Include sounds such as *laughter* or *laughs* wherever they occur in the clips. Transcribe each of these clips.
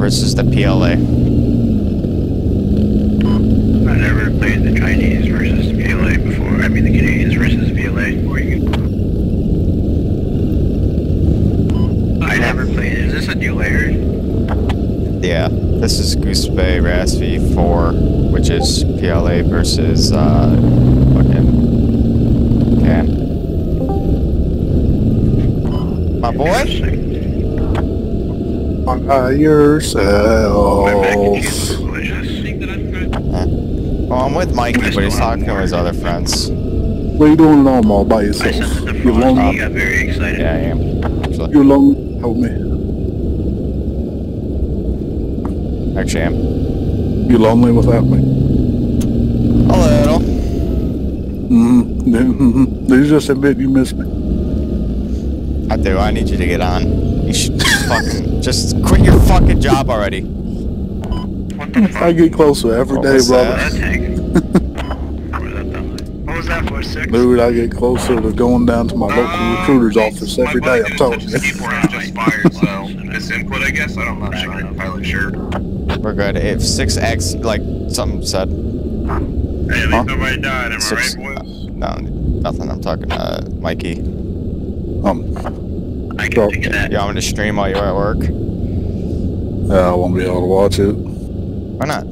versus the PLA. I never played the Chinese versus the PLA before. I mean the Canadians versus the PLA. I never played. Is this a new layer? Yeah, this is Goose Bay RASV 4, which is PLA versus uh, fucking Can. My boy? By My mac and cheese is yourself. delicious. Well, I'm with Mikey, but he's talking to his other friends. What are you doing it all by yourself? sent it to You Frosty. lonely? He got very excited. Yeah, I am. Actually, You lonely? Help me. actually I am. You lonely without me? A little. Mm-hmm. *laughs* Did you just admit you miss me? I do. I need you to get on. You should just fucking just quit your fucking job already. What the fuck? I get closer every What day, was brother. that? that tank? Where'd that come from? What was that for, six? Dude, I get closer to going down to my local Uh, recruiter's office my every buddy day. I'm did telling you. his keyboard and just fired, so this input, I guess. I don't know. I'm not sure. We're good. If 6X, like something said, Hey, at Huh? least nobody died, am I Six- right, boys? no, nothing. I'm talking to Mikey. Um, I Bro. can think of that. You want me to stream while you're at work? yeah, I won't be able to watch it Why not?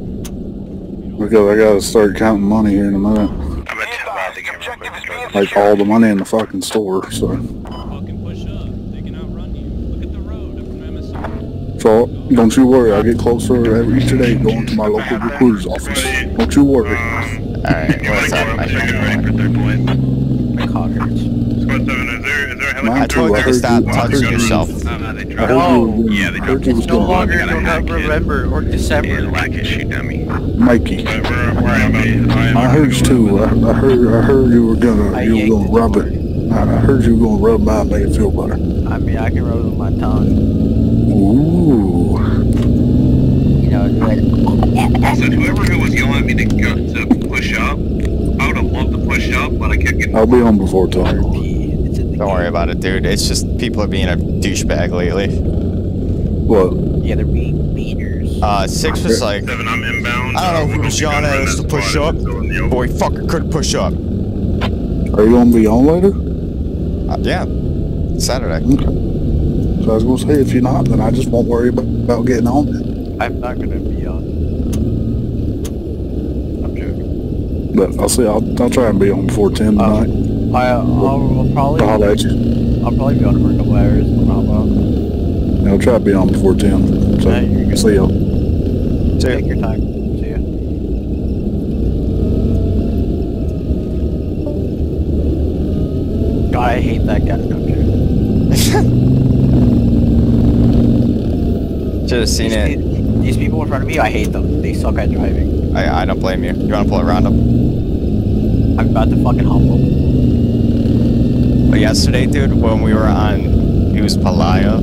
because I gotta start counting money here in a minute. I'm about to tell about the game real quick. Start Like all the money in the fucking store. So, Fucking push up. They can outrun you. Look at the road up from MSU. so don't you worry. I get closer every each day going to my local recruiter's office. Don't you worry. Um, Alright, You what's wanna up, go up Mikey? there? Get ready for third point. My cock hurts. Squad 7, is there, is there a Mine I helicopter too, told I you to heard stop touching yourself. Oh, no, they I dropped heard it. you were yeah, getting, they I dropped you it. No longer got a hack November, it. November, or Yeah, December. whack it, shoot dummy. Mikey. Where, where, where I am about I am I heard too. I, I heard. I heard you were gonna. I You were gonna rub it. it. I, I heard you were gonna rub mine, make it feel better. I mean, I can rub it with my tongue. Ooh. You know, do it. So whoever who was yelling at me to to push up, I would have loved to push up, but I kept getting. I'll be home before ten. It's in the Don't worry about it, dude. It's just people are being a douchebag lately. What? Yeah, they're being beaners. Uh, Six was like, Seven, I'm inbound. I don't know uh, who we'll was be yelling at covering us to push up. if it's still in the open. boy, fucker couldn't push up. Are you gonna be on later? Uh, yeah, Saturday. Okay. So I was gonna say, if you're not, then I just won't worry about, about getting on. I'm not gonna be on. I'm joking. But I'll see. I'll, I'll try and be on before ten tonight. I, I'll, I'll probably, I'll holler at you. I'll probably be on for a couple hours. I'm not well. I'll try to be on before ten. So Yeah, you're good. see y'all. Take your time. See ya. God, I hate that guy. No, I'm. *laughs* Should have seen These, it. these people in front of me, I hate them. They suck at driving. I, I don't blame you. You want to pull it around them? I'm about to fucking humble them. But yesterday, dude, when we were on Use Palaya,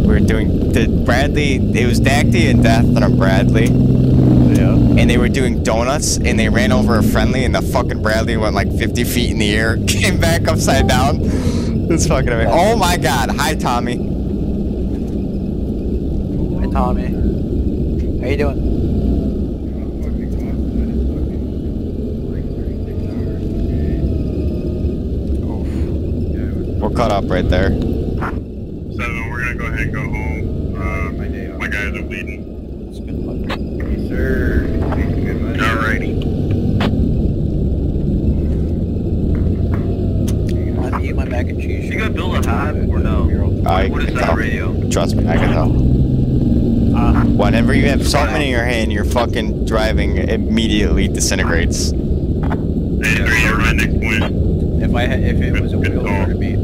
we were doing the Bradley. It was Dacty and Death and a Bradley, Yeah. and they were doing donuts, and they ran over a friendly, and the fucking Bradley went like 50 feet in the air, *laughs* came back upside down. It's fucking amazing. Oh my god! Hi, Tommy. Hi, Tommy. How you doing? We're caught up right there. Seven, we're gonna go ahead and go home. Uh, my guys are bleeding. It's been fun. Sir. Alrighty. I eat my mac and cheese. You gonna build a hive or no? I What is can that tell. radio? Trust me, I can tell. Uh, Whenever you have something in your hand, your fucking driving immediately disintegrates. Hey, three, right next point. if I had, if it was a Good wheel in call. front of me,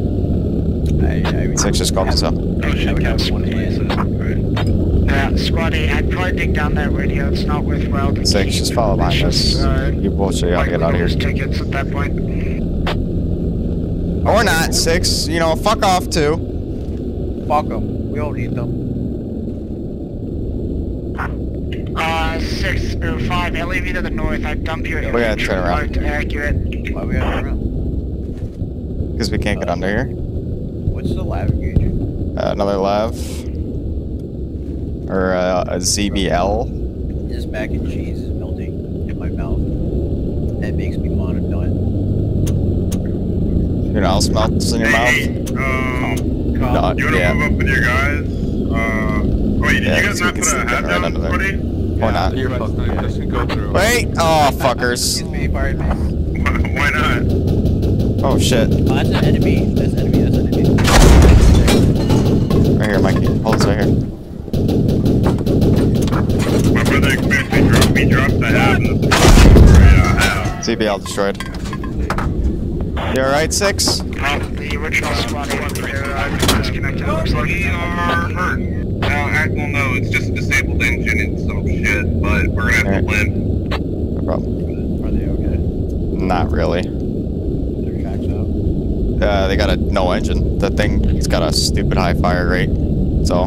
I, I. Six just called himself. Oh shit, I would have Cap's one one hand. hand. Uh, Squatty, I'd probably take down that radio. It's not worthwhile. to Six, just follow behind us. uh, You bullshit, you gotta get likely out of here. tickets at that point. Or not, six, you know, fuck off too. Fuck them. We don't need them. Uh, six or five. I leave you to the north. I dump you at We gotta turn around. Accurate. Why we gotta turn around? Because we can't get Uh, under here. What's the lab gauge? Uh, another lav. Or uh, a ZBL. This mac and cheese is melting in my mouth. That makes me want to nut. Your else melts in your Hey, mouth. um, No, you wanna yeah. move up with your guys? Uh, wait, did Yeah, you guys not put a hat right down, under there. buddy? Or not. You're fucked. Yeah. This can go through. Wait! Oh, fuckers. Excuse me, fire me. *laughs* Why not? Oh, shit. Oh, that's an enemy. That's enemy. That's enemy. Right here, Mikey. Hold this right here. My brother experienced me drop, me dropped the hat in the uh, hat. Destroyed. You alright, Six? The original squad over here, uh, disconnected, looks like. We are hurt. Uh, I, well, no, it's just a disabled engine and some shit, but we're gonna have to limp. No problem. Are they okay? Not really. Their tracks out. Uh, they got a no engine. The thing, it's got a stupid high fire rate. So,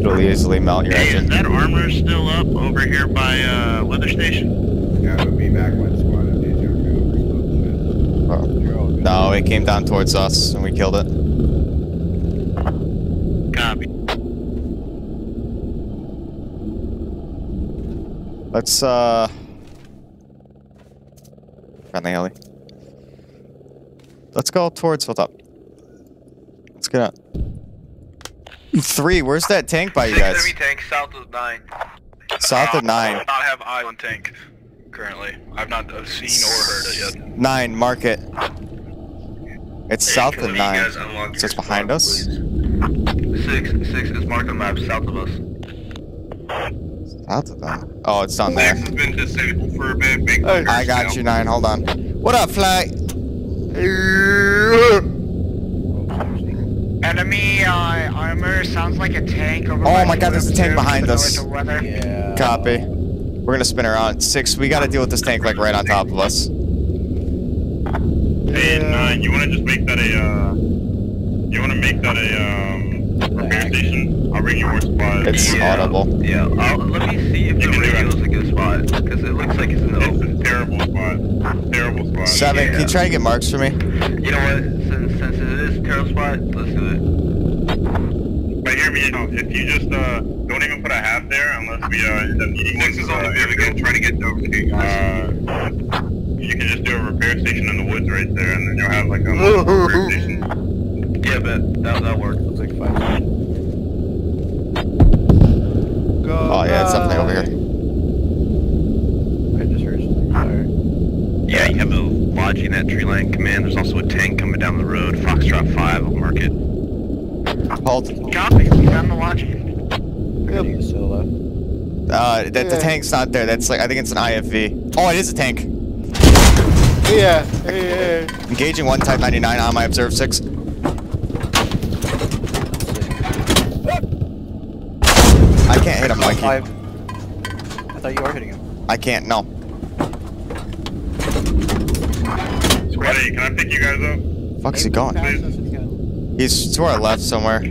it'll easily melt your Hey, is engine. that armor still up over here by uh, weather station? Yeah, it would be back when squad at these. Oh. You're all good. No, it came down towards us and we killed it. Copy. Let's, uh... Friendly heli. Let's go towards, hold up. Let's get out. Three, where's that tank by you guys? tank south of nine. South of Uh, nine. I do not have eye on tank currently. I've not uh, seen or heard it yet. Nine, mark it. It's south of nine. So it's behind us? Six, six is marked on map south of us. South of nine. Oh, it's down there. Six has been disabled for a bit. I got you, nine. Hold on. What up, Fly? Enemy, uh, armor sounds like a tank over Oh by my God, there's a tank behind us. Yeah. Copy. We're gonna spin around. Six, we gotta deal with this tank like right on top of us. Hey, nine, you wanna just make that a, uh, you wanna make that a, um, repair station? I'll bring you more supplies. It's audible. Yeah, I'll, let me see if You the can do radio's a good spot because it looks like it's in the It's open. a terrible spot. Terrible spot. Seven, can you try to get marks for me? You know what? Since since it is a terrible spot, let's do it. But hear me out. If you just, uh, don't even put a half there unless we, uh, end up needing one. Six is on the move again, trying to get over to you guys. Uh, you can just do a repair station in the woods right there, and then you'll have like a *laughs* repair station. Yeah, bet that that works. Looks like five. Oh yeah, it's definitely over here. I just heard something fire. Yeah, you have a lodging at tree line command. There's also a tank coming down the road. Foxtrot 5, I'll mark it. Hold. Copy, we done the lodging. Ready to solo. Uh, that the tank's not there. That's like I think it's an IFV. Oh, it is a tank. Yeah, hey, hey. Engaging one Type 99 on my observe six. I can't hit him, Mikey. Five. I thought you were hitting him. I can't. No. Squad 8, can I pick you guys up? Fuck's he gone? Fast as it can. He's to our left somewhere. We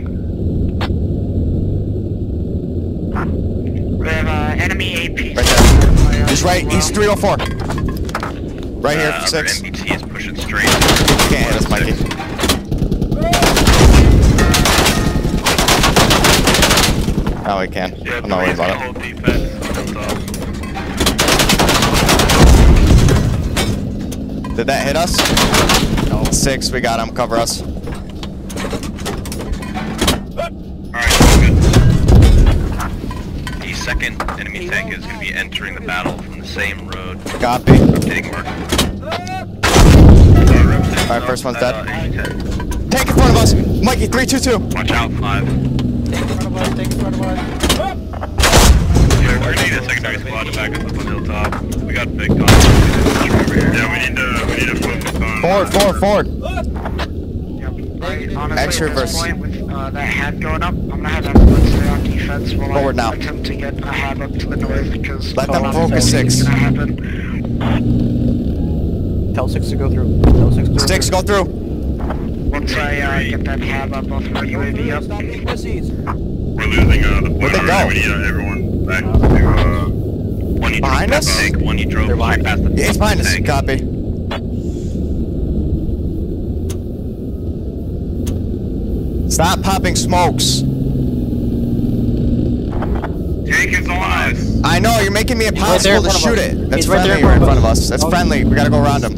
have, uh, enemy AP. Right there. He's right. He's 304. Right here, Uh, six. MBT is pushing straight. Can't hit us, Mikey. Oh, we can. Yeah, I'm not worried about it. Hold defense. Built up. Did that hit us? No. Six, we got him. Cover us. Alright. The second enemy tank is going to be entering the battle from the same road. Copy. Rotating mark. Alright, first one's Uh, dead. 10. Tank in front of us! Mikey, 322! Watch out, 5. Take in front of us, take in front of us. Yeah, we're going to need a secondary squad to back us up on hilltop. We got big guns over here. Yeah, we need to, we need to focus on... Forward, forward, forward! Yep. I, honestly, Extra at this verse. point, with uh, that hat going up, I'm gonna have everyone stay on defense while Forward I now. attempt to get a hat up to the north, because Let them I'm focus afraid six. it's gonna happen. Tell six to go through. Tell six to go Six, through. go through! Once I uh, get that hat up, I'll throw UAV up. Stop being pussies. We're losing, uh, the point Where'd they already. go? We need uh, everyone back to, uh... One you Behind us? the tank, one you drove They're behind. past the Yeah, he's behind us. tank. Copy. Stop popping smokes. I know, you're making me impossible in to shoot it. That's He's right there friendly in right in front front of of us. us. That's Oh. friendly. We gotta go around him.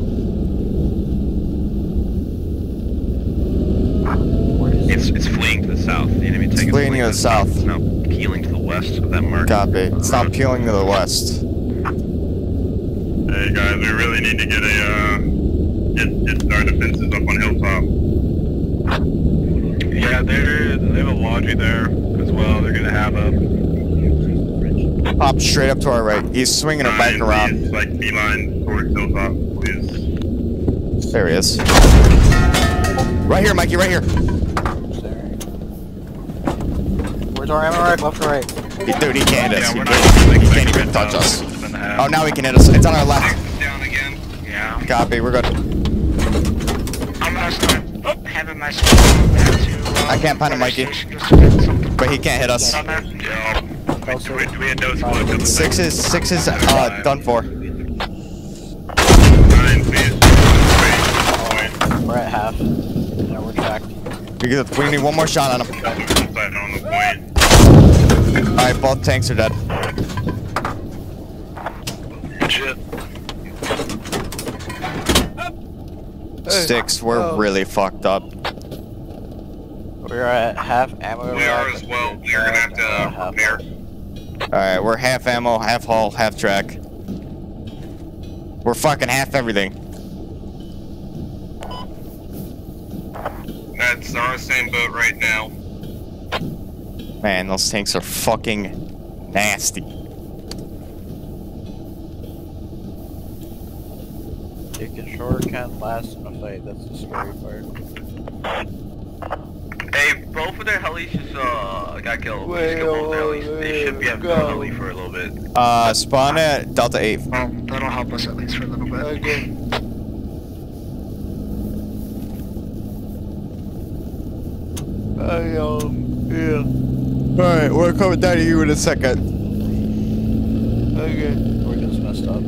It's it's fleeing to the south. The enemy tank is fleeing to the south. It's now peeling to the west of that mark. Copy. It's not peeling to the west. Hey guys, we really need to get a uh, get get our defenses up on Hilltop. Yeah, they're they have a laundry there as well. They're gonna have a Pop straight up to our right. He's swinging it back Nine, around. please, like beeline towards Hilltop, please. There he is. Right here, Mikey, right here. Where's our ammo rack? Left or right? He- Dude, he can't hit us. Yeah, He can't, not he can't even touch it us. Down. and a half. Oh, now he can hit us. It's on our left. Down again. Yeah. Copy, we're good. I'm gonna start having my to. Uh, I can't find him, weather Mikey. station just to get something But he can't hit us. on there. Yeah. We, we, we had no squad coming Six is, six is uh, done for. Nine, please. Wait, We're at half. Yeah, we're tracked. We, get, we need one more shot on him. Sight on the point. Alright, both tanks are dead. Shit. Six, we're really fucked up. We're at half ammo We are as well. We're gonna have to Uh, half repair. Alright, we're half ammo, half hull, half track. We're fucking half everything. That's our same boat right now. Man, those tanks are fucking nasty. You can sure can last in a fight. That's the scary part. Hey, both of their helis just uh got killed. We just both their helis. They should be having Go. heli for a little bit. Uh, spawn at Delta 8. Well, that'll help us at least for a little bit. Okay. I um yeah. Alright, we're coming down to you in a second. Okay. We're just messed up.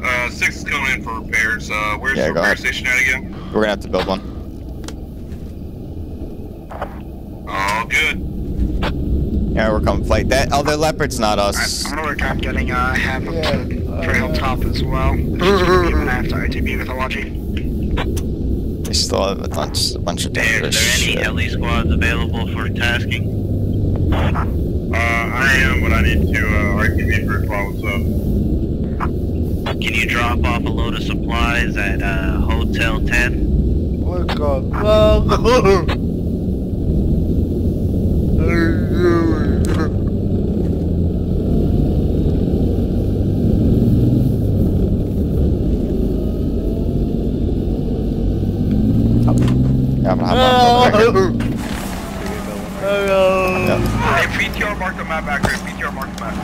Uh, six is coming in for repairs. Uh, where's Yeah, the repair ahead. station at again? We're gonna have to build one. All good. Yeah, we're coming flight. That other leopard's not us. I'm gonna work on getting uh, half up Yeah, to uh, for Hilltop as well. *laughs* Even after ITB with a logi. They still have a bunch, a bunch of Is dangerous there any shit. heli squads available for tasking? Uh, I am, but I need to uh, RTB for follows up. Can you drop off a load of supplies at uh, Hotel 10? Oh god. Yeah, I'm gonna hop on the back. Yep. Hey, PTR mark the map back there. PTR mark the map.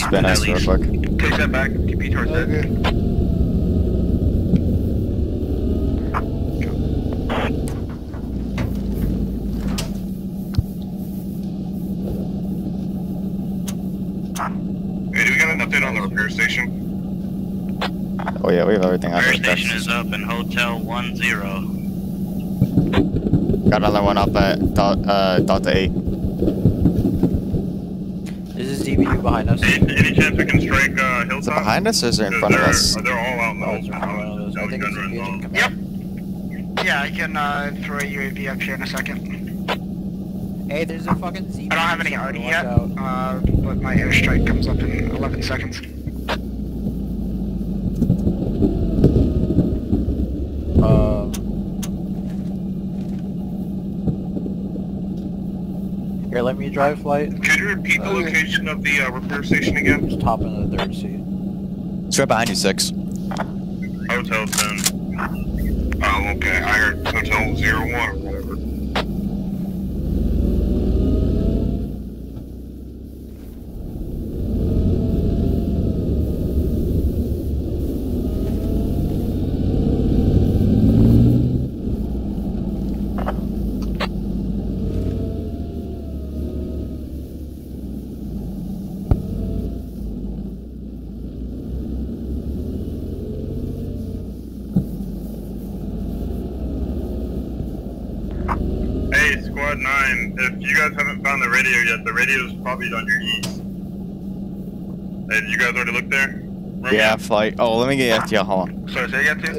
Thank you, I'm us real quick. Take that back. Keep PTR set. Hey, do we got an update on the repair station? Oh yeah, we have everything on Fire our station is up in Hotel 10. Got another one up at Del- uh, Delta 8. This is DBU behind us. Any, any chance we can strike uh, Is it Hilltop? behind us or is it in front of they're- us? They're all out in the Oh, it's open. one of those. I think it's gun a runs Fusion Yeah, I can uh, throw a UAV up here in a second. Hey, there's a fucking Z. I don't have any somewhere, arty yet, uh, but my airstrike comes up in 11 seconds. Um. Here, let me drive flight. Could you repeat the location of the uh, repair station again? Just hop in the third seat. It's right behind you, Six. Hotel 10. Oh, okay. I heard Hotel Zero One radio's probably on your east. Hey, did you guys already look there? Romeo? Yeah, flight. Oh, let me get FTL. Hold on. Sorry, say again, too?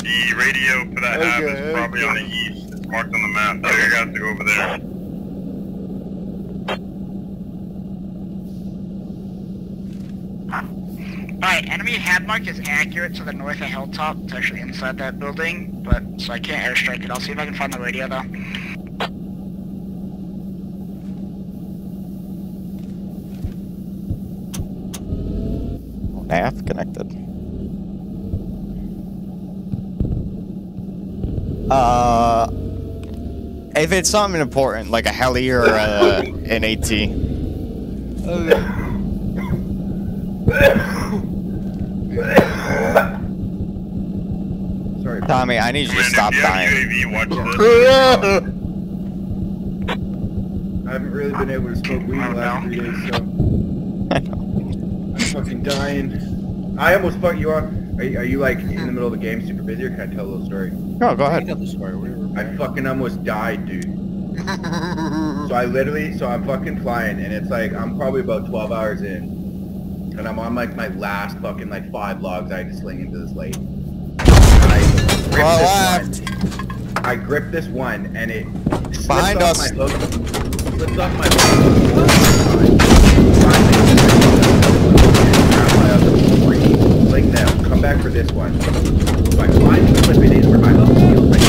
The radio for that hab is probably on the east. It's marked on the map. Tell your guys to go over there. Alright, enemy hab mark is accurate to the north of Hilltop. It's actually inside that building, but so I can't airstrike it. I'll see if I can find the radio though. Connected. Uh, if it's something important, like a heli or a, an AT. Sorry. Tommy, I need you to stop if you have dying. UAV, watch this. I haven't really been able to smoke weed the last three days, so *laughs* I know. I'm fucking dying. I almost fuck you are. Are you, are you like in the middle of the game, super busy, or can I tell a little story? No, go ahead. tell the story. We I fucking almost died, dude. *laughs* so I literally, so I'm fucking flying, and it's like I'm probably about 12 hours in, and I'm on like my last fucking like five logs I had to sling into this lake. I grip Well, this one. I grip this one, and it slips Behind off us. my hook. Slips off my hook. Grab my other three, Sling them. Come back for this one. So I finally flip it in where my hook feels like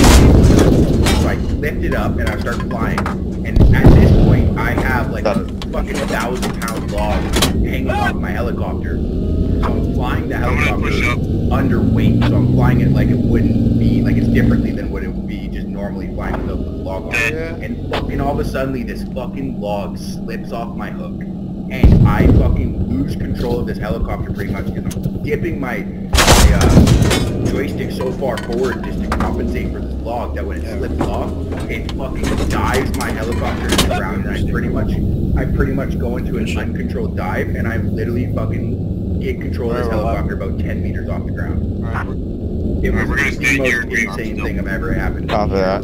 so I lift it up and I start flying. And at this point, I have like a fucking thousand pound log hanging off my helicopter. So I'm flying the I'm gonna push helicopter up. underweight. So I'm flying it like it wouldn't be, like it's differently than what it would be just normally flying with the log on. And fucking all of a sudden, this fucking log slips off my hook. And I fucking lose control of this helicopter pretty much because I'm dipping my, my uh, joystick so far forward just to compensate for this log that when it slips off, it fucking dives my helicopter to the ground and I pretty much, I pretty much go into an uncontrolled dive and I'm literally fucking get control of this helicopter about 10 meters off the ground. It was We're gonna the stay most insane thing I've ever happened. to Copy that.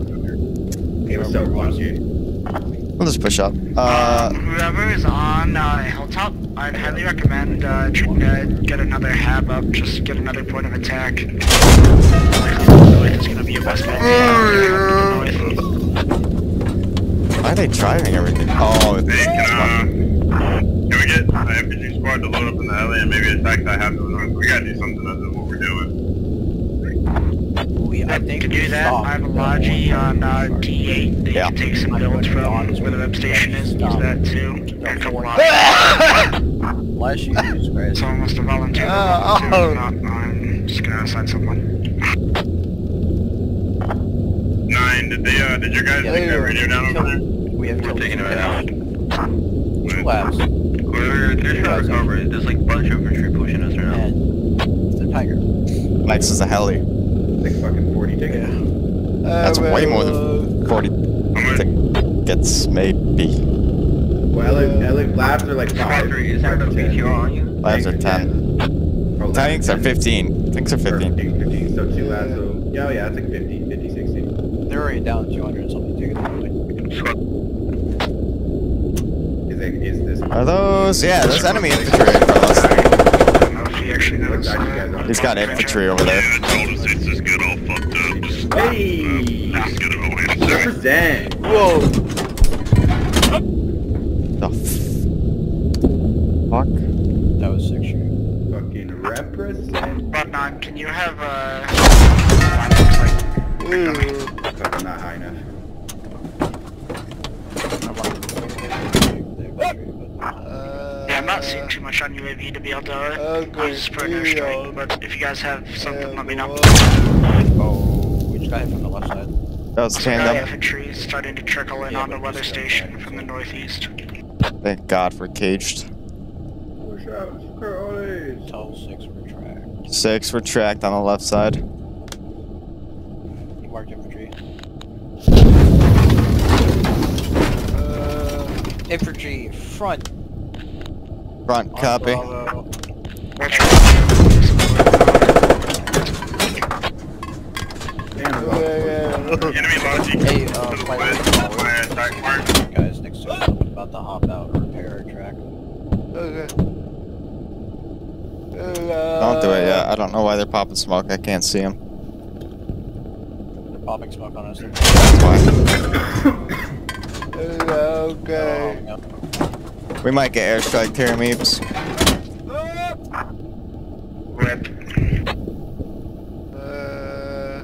It was so fun, dude. We'll just push up. Uh, Whoever is on uh, Hilltop, I'd highly recommend uh, trying to get another hab up, just get another point of attack. It's gonna be a best why are they driving everything? Oh, Hey, it's can, uh, can we get an MPG squad to load up in the alley and maybe attack that half to the north? We gotta do something other than what we're doing. We, I think to do that, I have a at Logi one on point. uh, T8 that Yeah. you can take some builds from where the web station is. Use that too. And a couple of Last year, Jesus Christ. Someone must have volunteered. Uh, to oh. not, I'm just gonna assign someone. Nine, did they, uh, did your guys take that radio down over there? We have killed taking it out. LAVs. Two LAVs. We're, they're trying to recover it. There's like a bunch of infantry pushing us right now. It's a tiger. next is a heli. Like fucking 40 tickets. That's uh, way more than 40 tickets, maybe. Well, LA, LA LAVs are like five. Factory, is there five no to 10. PTR on you? LAVs are 10. Oh, Tanks are 15. Tanks are Or 15. 15, 15, so two labs, so, yeah, oh, yeah, it's like 50, 50, 60. They're already down 200 and something tickets. Is, it, is this... Are those? Yeah, there's enemy infantry in front of us. I don't know if he actually What knows. side you guys on? He's got infantry over there. Hey! just get it all in. Sorry. Represent! Whoa. The f- fuck? That was six shoot. Fucking represent. But nine, can you have uh? looks like Ooh. I'm not high enough. Yeah, I'm not seeing too much on UAV to be able to Uh, uh, use for an airstrike, but if you guys have something, let me know. We just got hit from the left side. That was tandem. infantry is starting to trickle in Yeah, on the weather station from the northeast. Thank God we're caged. Push out, Carly. Tell six retract. Six, we're tracked on the left side. He marked infantry. Uh, Infantry front. Front, on copy. Bravo. Damn, yeah, yeah, Enemy logic Hey, to uh, the flight west of mark. guys next to us about to hop out and repair our track. Okay. Don't do it yet. I don't know why they're popping smoke. I can't see them. They're popping smoke on us. That's why. Okay. *coughs* We might get airstrike here, Meeps. Rip. Uh,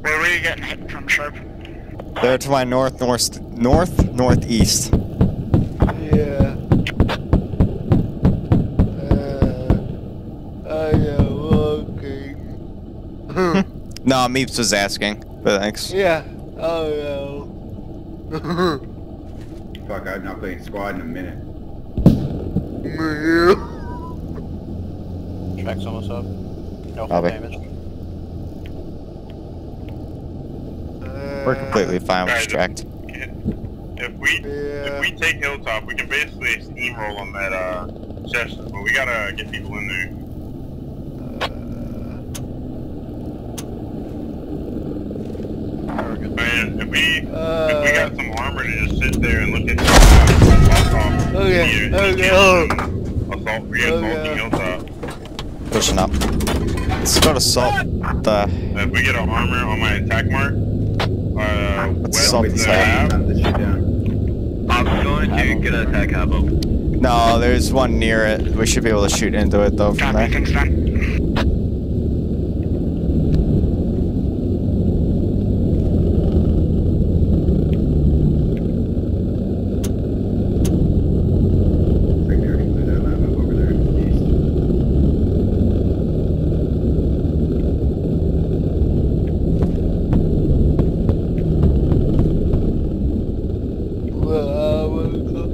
Where were you getting hit from, Sharp? They're to my north, north, north, northeast. yeah. Uh, I am looking. No, Meeps was asking, but thanks. yeah. Oh no. Fuck, I've not played squad in a minute. Track's almost up. No full Copy. damage. We're completely fine with Alright, distract. If we Yeah. if we take Hilltop, we can basically steamroll on that uh Chester, but we gotta get people in there. Man, if we if we Uh, got some armor to just sit there and look at uh, lock off. Okay, here, okay, here, oh. Assault, we Oh, assaulting yeah. Hilltop. Pushing up. Let's go to salt. The If we get an armor on my attack mark, uh, Let's west salt of this the out. hab, Hunt this shit down. I'm going to get an attack hub. no, there's one near it. We should be able to shoot into it though from there. things done. Right there, include that map up over there. East. where we're go-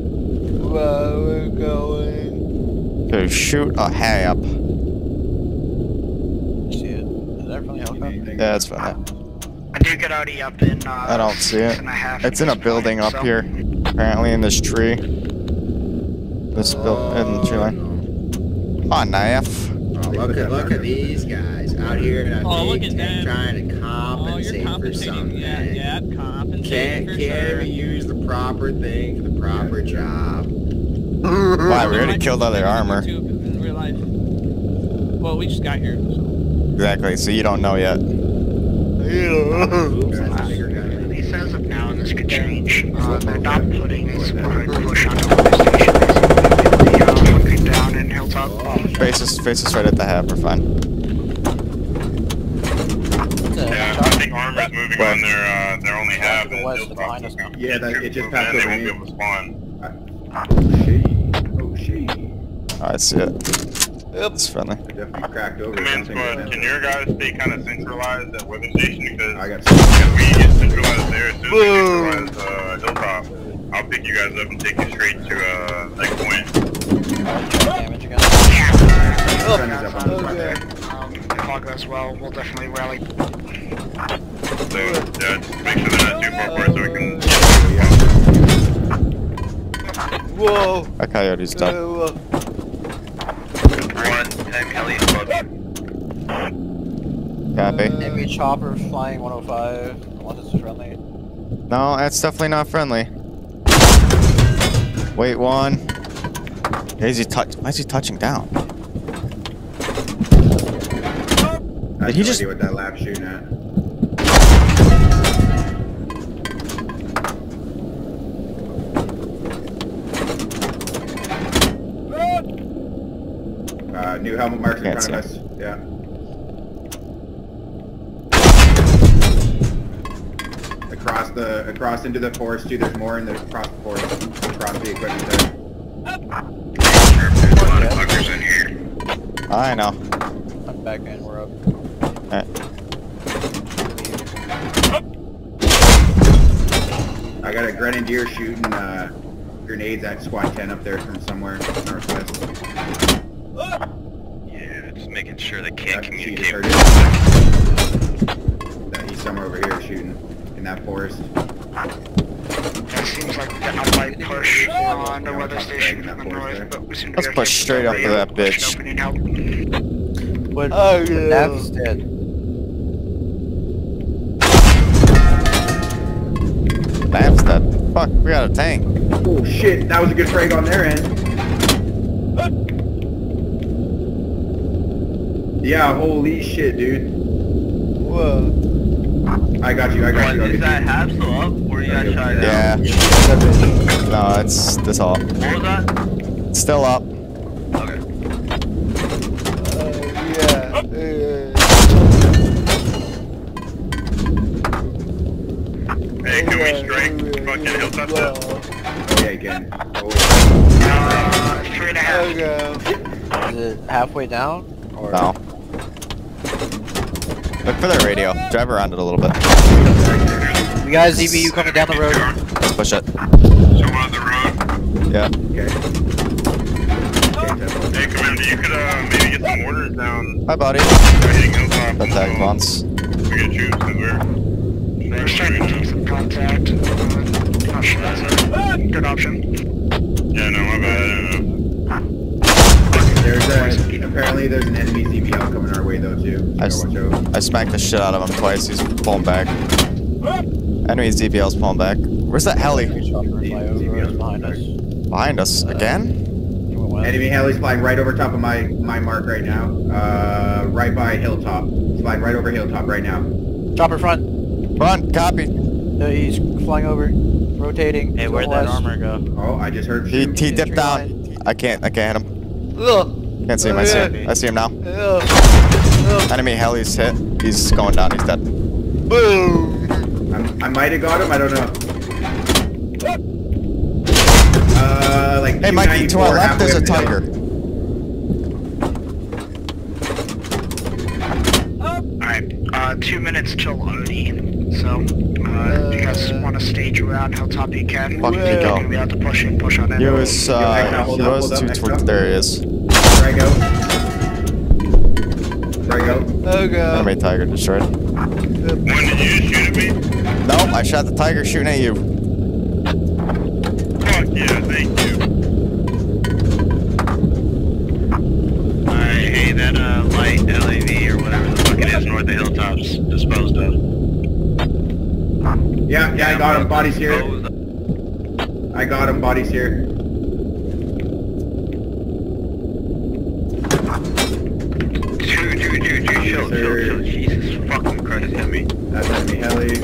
where we're going. To shoot a hab. See it? Is that from the helicopter? Anything? Yeah, it's fine. I do get arty up in, uh, I don't see it. and a half It's at in a building point, up so- here. Apparently in this tree. This build in the tree line. Come on, knife. Oh, look at look at these guys out here in a Oh, look big tent trying to Oh, compensate you're for something. Yeah, yeah, compensating Can't for can't sure. even use the proper thing for the proper job. Why? We already killed other armor. Too, in real life. Well, we just got here. So. Exactly. So you don't know yet. Oops, that's a bigger guy. At least as of now, this could change. Uh, they're not putting a super push on the station. Basically, the uh, down in Hilltop. Face us, face us right at the hab. We're fine. Yeah, I think armor's moving Where? on their uh, their only half. the west, it's behind us now. Yeah, that- it just passed They over won't me. be able to spawn. Oh, shit. Oh, shit. I see it. It's friendly. I definitely cracked over. Command squad, can your guys stay kind of centralized at weather station because I got if we get centralized there, as soon as we centralize uh, Hilltop, I'll pick you guys up and take you straight to uh, Lake Point. Damage again. Sun is up on the front Okay. there. Um, if all goes well, we'll definitely rally. So yeah, just make sure they're not too far apart so we can. Whoa. That coyote's done. Uh, One, ten heli above. Copy. Enemy chopper flying 105. Unless it's friendly. No, that's definitely not friendly. Wait one. Is he touch? Why is he touching down? I have he no just- idea what that lap's shooting at. New helmet marks in front of us. Yeah. Across the across into the forest too. There's more in the across the forest. Across the equipment there. There's a lot of fuckers in here. I know. I'm back in. We're up. Alright. I got a grenadier shooting uh, grenades at squad 10 up there from somewhere northwest. Yeah, just making sure they can't she communicate heard with it. somewhere over here shooting in that forest. That seems like I might push on the weather uh, station in the north, but we seem to Let's push straight up to that bitch. Nobody need help. When, Oh, when yeah. Nav's dead. Bam's dead. Fuck, we got a tank. Oh shit, that was a good frag on their end. Yeah, holy shit, dude. Whoa. I got you, I got you. I'll Is get that half still up, or you got shot down? Yeah. No, it's this all. What was that? It's still up. Okay. Uh, yeah. yeah. Hey, can we strike fucking hilltop there? Oh yeah, you can. Oh, Uh, three and a half. Okay. Is it halfway down? Or No. Look for their radio. Drive around it a little bit. We got a ZBU coming down the road. Let's push it. Someone on the road. Yeah. okay. Hey, Commander, you could uh, maybe get some mortars down. Hi, buddy. Start hitting hilltop. Attack until once. We get troops, because we're... We're starting to take some contact. Not sure that's a good option. Yeah, no, my bad. There's a, apparently there's an enemy CPL coming our way though too. I So s- watch out. I smacked the shit out of him twice. He's pulling back. Enemy DPL's pulling back. Where's that heli? Behind us. Behind us again? He. Enemy heli's flying right over top of my my mark right now. Uh, right by hilltop. It's flying right over hilltop right now. Chopper front. Front. copy. Uh, he's flying over. Rotating. Hey, where'd that armor go? Oh, I just heard He, he dipped down. I can't, I can't hit him. Ugh. Can't see him, I see him. I see him now. Ugh. Ugh. Enemy heli's hit. He's going down, he's dead. Boom. I'm, I might have got him. I don't know. Uh, like Hey, Mikey, to our left there's a halfway up the tiger. Alright, uh, two minutes till OD. So, uh, if you guys want to stage around Hilltop, you can. Fuck, You're Nico. gonna be able to push in, push on it. Use, Yo, next uh, up, hold up, use hold two next tw- up. there he is. Hill. Frag out. Frag out. Okay. Enemy tiger destroyed. When did you shoot at me? Nope, I shot the tiger shooting at you. Fuck yeah, thank you. Alright, hey, that uh, light LAV or whatever the fuck it is north of Hilltops disposed of. Yeah, yeah, I got him. Bodies here. I got him. Bodies here. Dude, dude, dude, dude, chill, chill, chill. Jesus fucking Christ, hit me. That's enemy heli.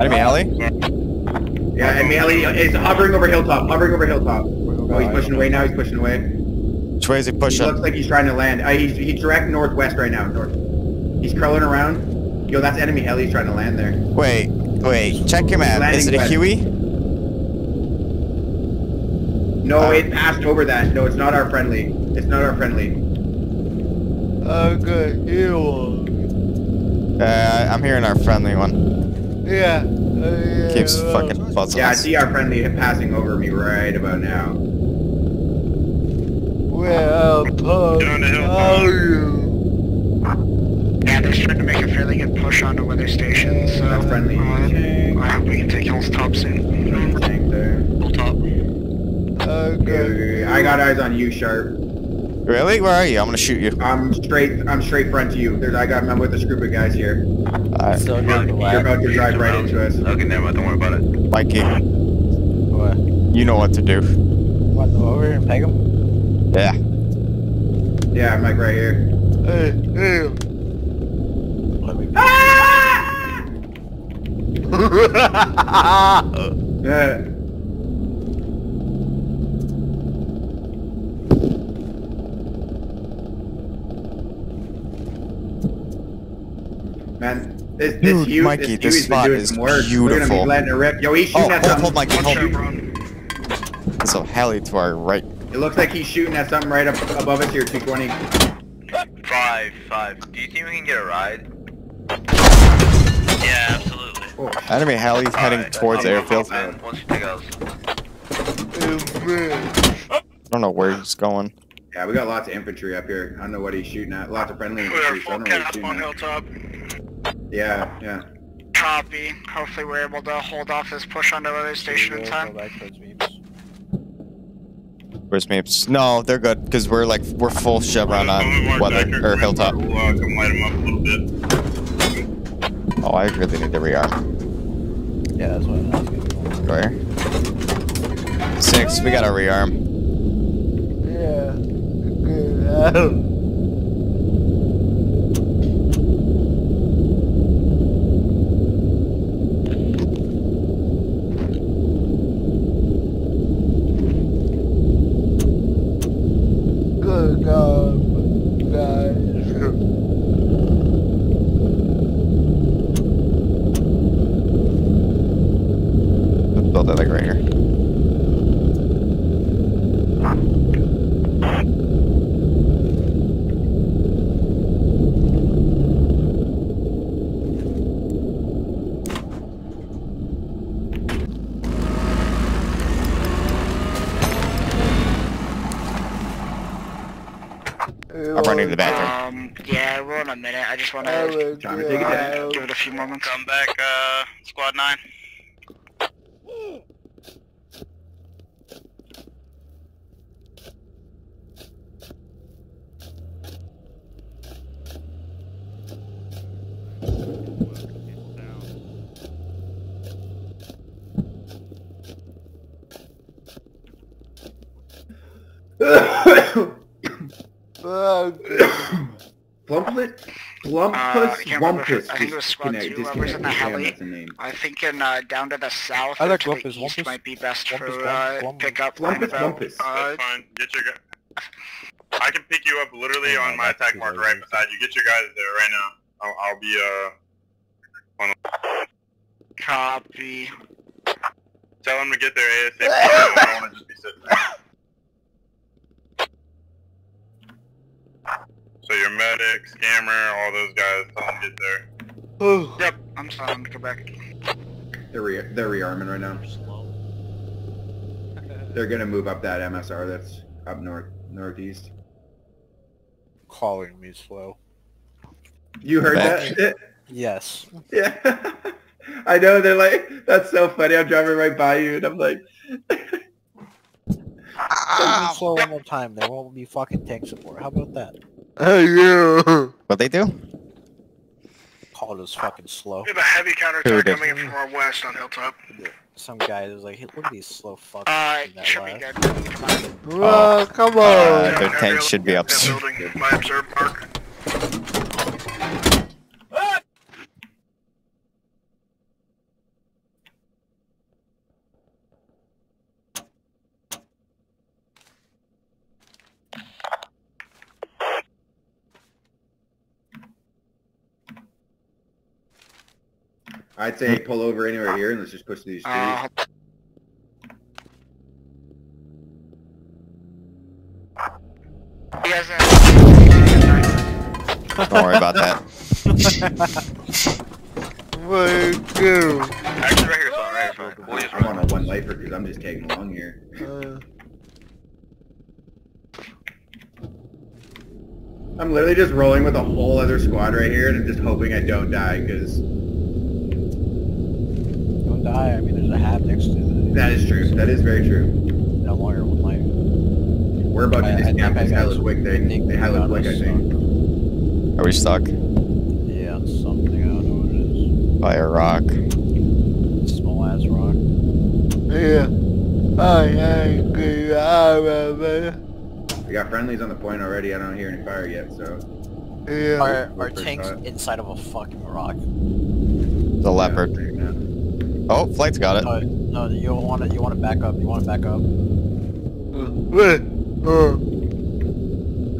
Enemy heli? Yeah, enemy heli is hovering over hilltop. Hovering over hilltop. Oh, he's pushing away now. He's pushing away. Which way is he He pushing? looks like he's trying to land. Uh, he's, he's direct northwest right now. North. He's curling around. Yo, that's enemy heli. He's trying to land there. Wait, wait, check your map. Is it a Landing Huey? No, it passed over that. No, it's not our friendly. It's not our friendly. Okay. You. Uh, I'm hearing our friendly one. Yeah. Uh, yeah. Keeps uh, fucking buzzing Yeah, I see our friendly passing over me right about now. Well, pug. Get on the hill, How you? Yeah, they're starting to make a fairly good push onto weather station, so That's friendly. uh, I hope we can take Hilltop soon. Tank there. Hilltop. Okay. I got eyes on you, Sharp. Really? Where are you? I'm gonna shoot you. I'm straight. I'm straight front to you. There's. I got. I'm with this group of guys here. Alright, Still good. You're about to drive right into us. Okay, never mind, don't worry about it. Mikey, What? you know what to do. Want to go over and peg him? Yeah. Yeah, I'm like right here. Hey, hey. Let me. Ah! *laughs* Yeah. Man, this this Dude, Hughes, Mikey, this, this spot is some work. We're gonna beautiful. be letting a rip. Yo, he's Oh, shooting at hold, hold, something. Mikey, hold. Chevron. There's a heli to our right. It looks like he's shooting at something right up above us here, 220. Five, five. Do you think we can get a ride? Yeah, absolutely. Oh, Enemy heli heading Alright, towards I'll- airfield. I'll- Once you take us. Oh, man. I don't know where he's going. yeah, we got lots of infantry up here. I don't know what he's shooting at. Lots of friendly infantry. We are infantry. So I full don't know what cap he's on shooting at. Hilltop. Yeah, yeah. Copy. Hopefully we're able to hold off this push onto other station in time. back towards Meeps. Where's Mapes? No, they're good because we're like we're full chevron on weather or hilltop. We'll uh, light them up a little bit. Oh, I really need to rearm. Yeah, that's what I was gonna Go here. Six, we got to rearm. Yeah. Good. *laughs* out. Good God, guys. Let's build it like right here. I'm running to the bathroom. Um, yeah, a minute. I just want to would Time to take it down. give it a few moments. Come back, uh, squad nine. Plumplet? Uh, I Plumpus? can't remember. Wumpus. I think it was squad Disconnect- two. Whoever's in the disconnect. Heli. that's. I think in uh, down to the south I or like to the Wumpus, east Wumpus. might be best Wumpus, for Wumpus, uh, Wumpus. pick up. Wumpus, about, Wumpus. Uh, That's fine. Get your guy. I can pick you up literally Oh, on my attack mark right beside you. Get your guys there right now. I'll, I'll be uh. On the, copy. tell them to get there ASAP. I don't want to just be sitting there. So your medic, scammer, all those guys, tell them get there. Oh, Yep, I'm telling them to go back. They're, re- they're rearming right now. *laughs* They're gonna move up that MSR that's up north, northeast. Calling me slow. You heard Back. that? Yes. Yeah. *laughs* I know, they're like, that's so funny. I'm driving right by you and I'm like, Calling me slow one more time. There won't be fucking tank support. How about that? Hey, yeah. What they do? Called us fucking slow. We have a heavy Who counterattack coming in from our west on Hilltop. Some guy was like, hey, look at these slow fucks. Uh, that should be lab." good. Come on. Well, come Uh, their tank should be up. That building, my observed mark. I'd say pull over anywhere here and let's just push these trees. Uh. Don't worry about that. What you do? Actually, right here, it's fine, right here, it's. We'll I'm on a one lifer because I'm just tagging along here. Uh, I'm literally just rolling with a whole other squad right here and I'm just hoping I don't die because Don't die. I mean, there's a hab next to the. that is true. That is very true. No longer one life. We're about to I just think camp I this got hella quick thing. They hella on quick, I us, think. Are we stuck? Yeah, on something. I don't know what it By a rock. Small ass rock. yeah. I ain't good. I. We got friendlies on the point already. I don't hear any fire yet, so. Yeah. Our, our tank's hot. inside of a fucking rock. The leopard. Yeah, Oh, flight's got it. No, no, you want to you want to back up. You want to back up. Wait.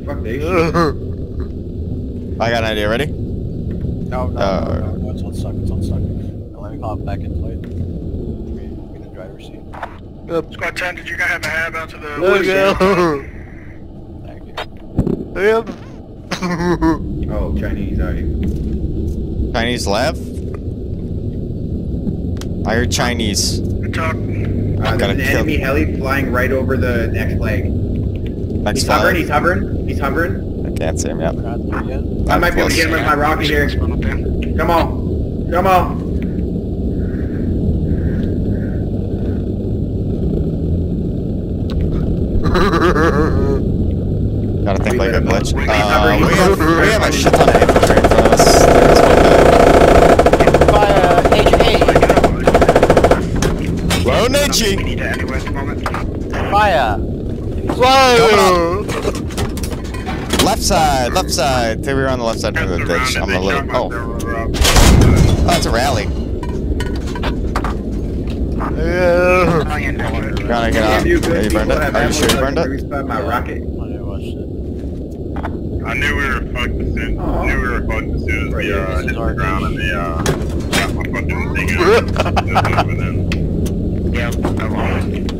Fuck they uh, I got an idea. Ready? No, no, Uh, no, no, no, it's on stuck. It's on stuck. Now let me hop back in flight. Be in the driver's seat. Squad 10, did you guys have a hab out to the Look out. Thank you. Yep. *laughs* Oh, Chinese, alright. Chinese left. I heard Chinese. Good talk. Uh, Gotta there's an kill- enemy heli flying right over the next flag. Next He's hovering, he's hovering, he's hovering. I can't see him yet. We're not there yet. I might be able to get him with my rocket here. Spawn up there. Come on. Come on. Gotta think We like a better glitch. Uh, we have we have a shit ton of infantry in front of us. That's Fire HA! Okay. Low We need it anywhere at the moment. Fire! Whoa! Left side, left side. Think we were on the left side of the ditch. I'm a little. Oh, oh, that's a rally. Yeah. Oh. Gotta get out. Damn, you Yeah, you burned it? Are you sure you burned can it? Resupply my rocket. I didn't watch it. I knew we were fucked as soon. Aw. I knew we were fucked as soon as we uh, hit the ground and they uh got my fucking thing out. Just over then. Yep, I won't.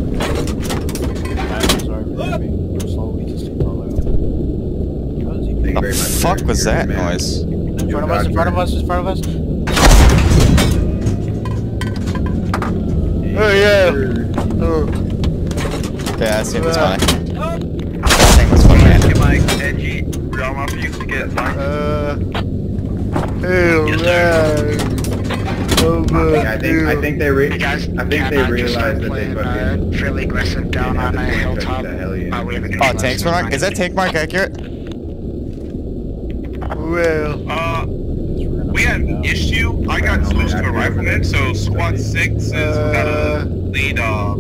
I'm sorry for me. We're slowly just taking all out. How does he- Thank you The very much, fuck was that man. noise? In front of us, in front of us, in front of us. Oh yeah. Oh. Yeah, I see if it's funny. That thing was funny, man. Get my edgy. We're off you to get like. Uh. Hell man. Oh Yeah, I think I think they re- guys I think they realized that they playing, fucking uh, fairly aggressive down on a tank hilltop. the hell yeah. Uh, we have a Oh, tanks mark? Is that tank mark accurate? Well. Uh, we had an issue. I got switched to a rifleman, so squad six is without a lead. Uh,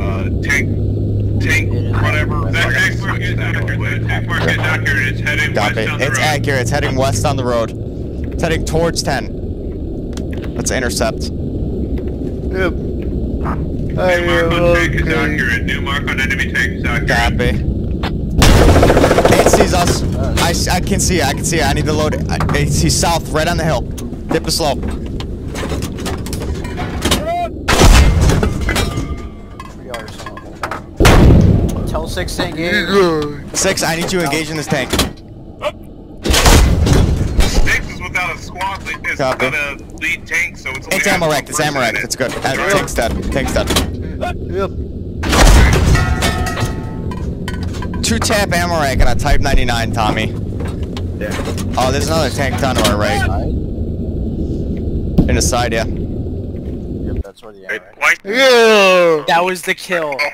uh, tank, tank, whatever. That tank mark is accurate. Tank mark is accurate. It's heading Copy. west down the It's road. accurate. It's heading west on the road. It's heading towards 10. Let's intercept. Yep. New mark on tank is accurate. New mark on enemy tank is accurate. Copy. It sees us. I, s- I can see it. I can see it. I need to load it. I, he's south, right on the hill. Dip is slow. Three hours, so hold on. Tell six to engage. Six, I need you to engage in this tank. Six is without a squad like this. Copy. Without a lead tank, so it's only It's has ammo racked. It's person ammo racked. It's good. Uh, tank's dead. Tank's dead. Yep. Two tap ammo rack and a Type 99, Tommy. Yeah. Oh, there's another tank down to our right. In the side, yeah. Yep, that's where the arrow. Why? Yeah. That was the kill. Oh,